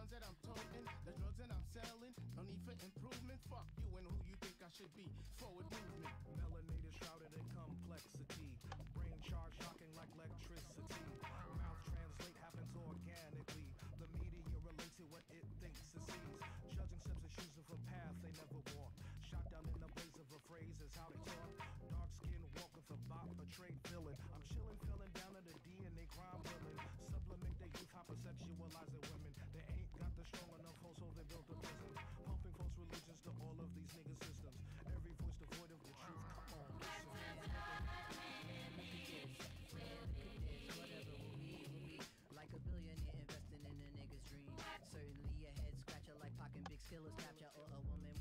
guns that I'm toting, the drugs that I'm selling. No need for improvement. Fuck you and who you think I should be. Forward movement. kill a Snapchat or a woman